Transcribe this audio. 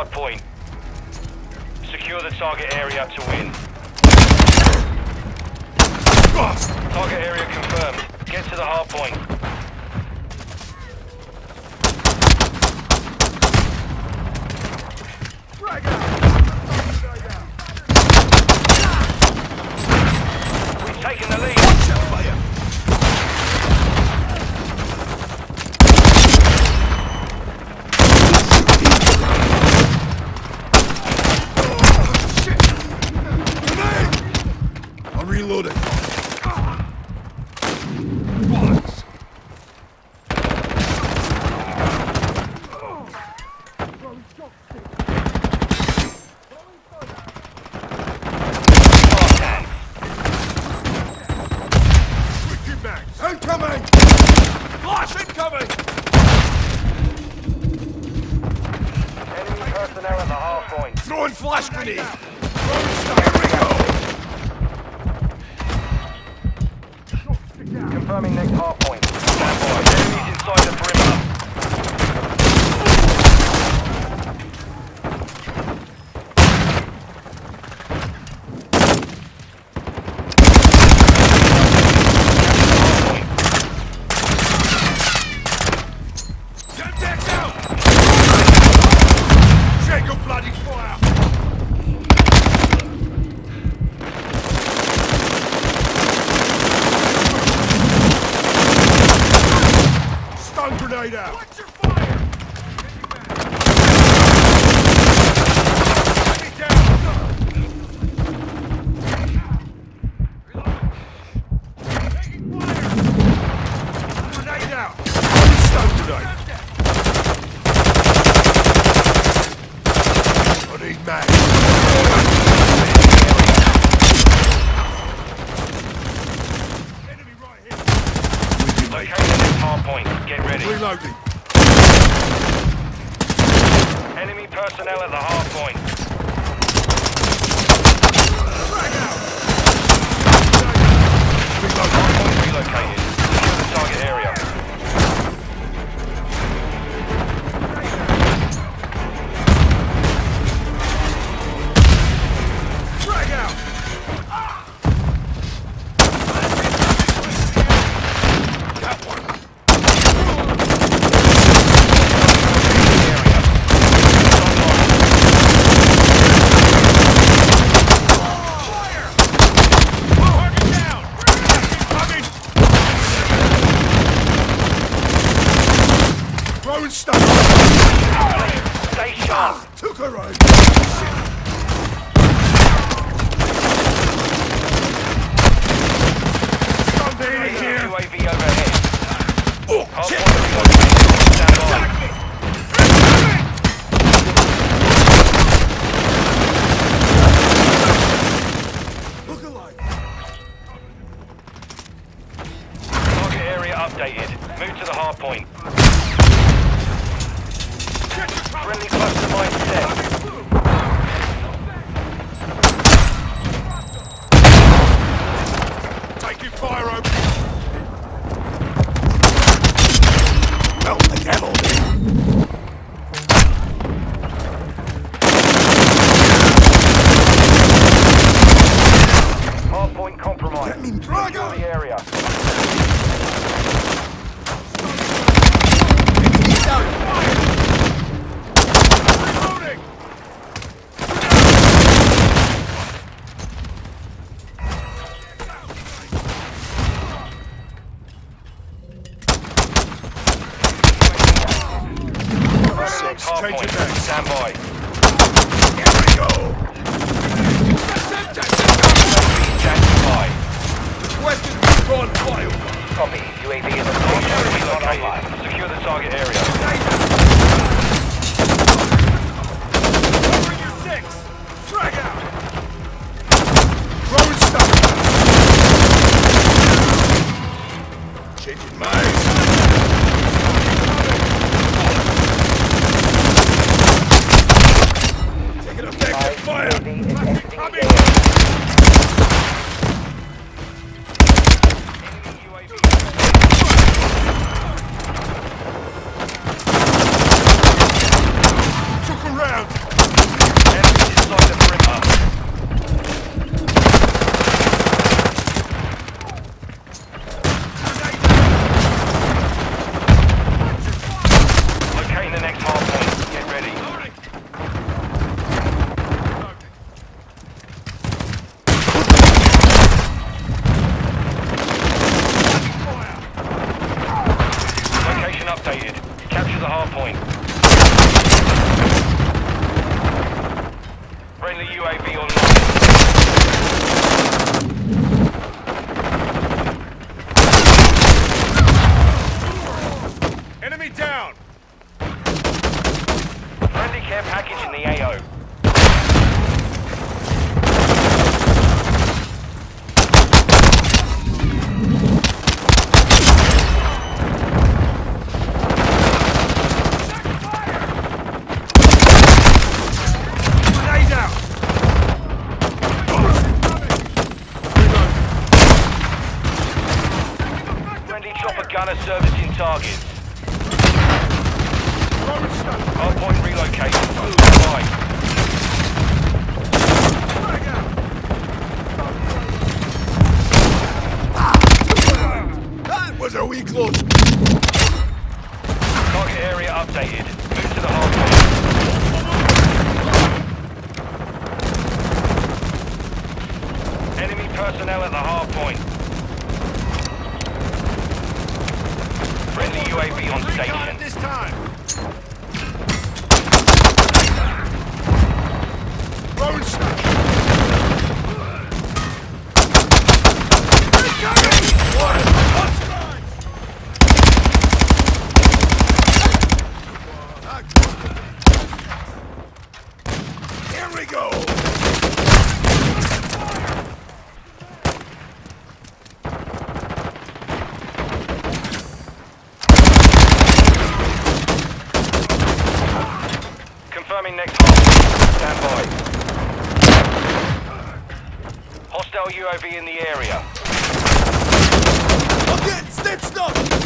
hard point. Secure the target area to win. Target area confirmed. Get to the hard point. We've taken the lead. I'm reloading. Fast hands. Incoming! Flash incoming! Enemy personnel at the hard Flash grenade! Here we go! Confirming next hard point. Stand by. Enemies inside the perimeter. Hard point. Get decked out! Check your bloody fire! Stun grenade out! Watch your fire! Enemy down! Taking fire! Grenade out! Stun grenade! I need mag. Enemy right here. With you, mate. Locate the next hard point. Get ready. Reloading. Enemy personnel at the hard point. Frag out. Hard point relocated. Throwing stuff. Stay sharp. Took her right. Stun here. UAV overhead. Oh, shit. point relocated. Stand by. Attack me. Look alive. Updated. Move to the hard point. Friendly cluster mine set. Taking fire open. Melt the devil. Hard compromised. Let me drag the area. Reloading. Change point. Stand by. Here we go. Standing by. Requested recon file. Copy. UAV is on relocated. Secure the target area. Covering your six. Frag out. Throwing stuff. Changing minds. Taking effective fire. Coming. UAV the AO. Grenade out! Friendly chopper gunner servicing targets. Hardpoint relocated. Stand by. Frag out! That was a wee close. Target area updated. Move to the hardpoint. Enemy personnel at the hardpoint. Friendly UAV on station. this time. Throwing stone. Incoming! One! One strike! Here we go! Hostile UAV in the area. I'm!